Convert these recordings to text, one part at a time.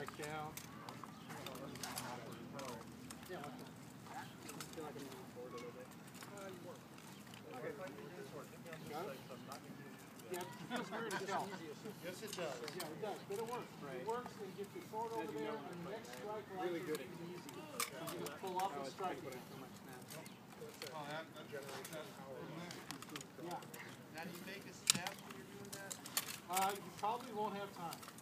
strike down. Yeah, feels weird as hell. Yes, it does. Yeah, it does, but it works. It works, and get your sword over there, and the next strike like Really good. is easy. You just pull up and strike it. Oh, that, that generates that power. Yeah. Now, do you make a snap when you're doing that? Uh, you probably won't have time.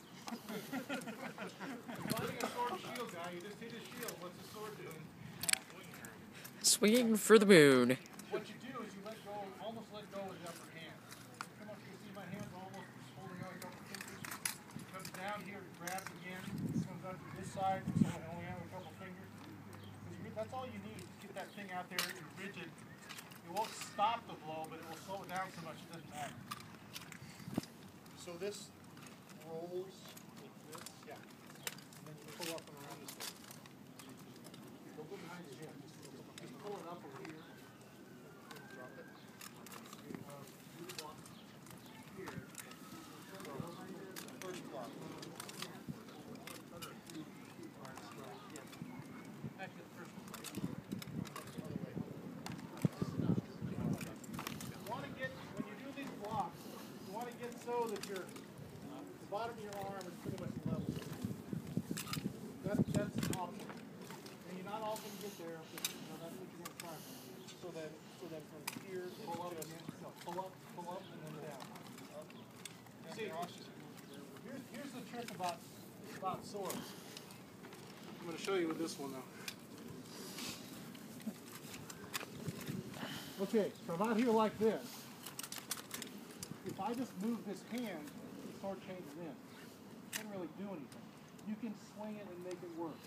Swinging for the moon. What you do is you let go, almost let go with the upper hand. Come up, see my hands almost holding on a couple fingers. Comes down here, grabs again. Comes this side, so I only have a couple fingers. That's all you need to get that thing out there rigid. It won't stop the blow, but it will slow it down so much it doesn't matter. So this rolls like this? Yeah. And then you pull up and around this way. Go go behind your hip. Just, pull it up over here. Drop it. So that your, the bottom of your arm is pretty much level. That, that's optional. And you're not all going to get there, but you know, that's what you're going to try. So then, so then from here, it's Pull up and just. then, no, pull up, pull up and then down. Then See- Ross just moves there. Here's, here's the trick about, about swords. I'm going to show you with this one though. Okay, so I'm out here like this. If I just move this hand, the sword changes in. Doesn't really do anything. You can swing it and make it work.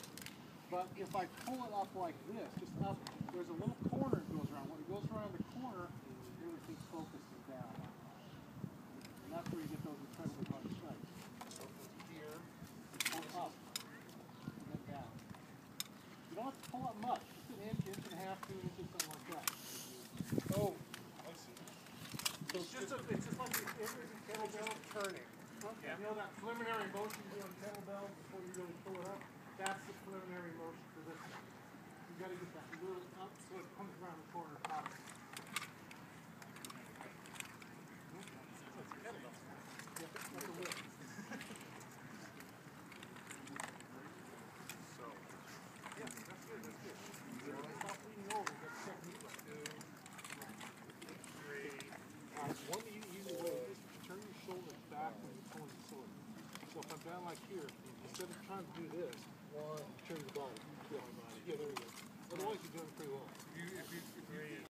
But if I pull it up like this, just up, there's a little corner it goes around. When it goes around the corner, everything focuses down. And that's where you get those incredibly hard strikes. So here, Pull up and then down. You don't have to pull up much. Just an inch, inch and a half, two inches, something like that. oh, I see. So it's just a, it's just like the kettlebell turning. You know that preliminary motion you do on kettlebell before you really pull it up? That's the preliminary motion for this one. You gotta get that little up so it comes around the corner. So if I'm down like here, instead of trying to do this, one, turn the body. Yeah, yeah there you go. Otherwise, you're doing pretty well. If you, if you, if you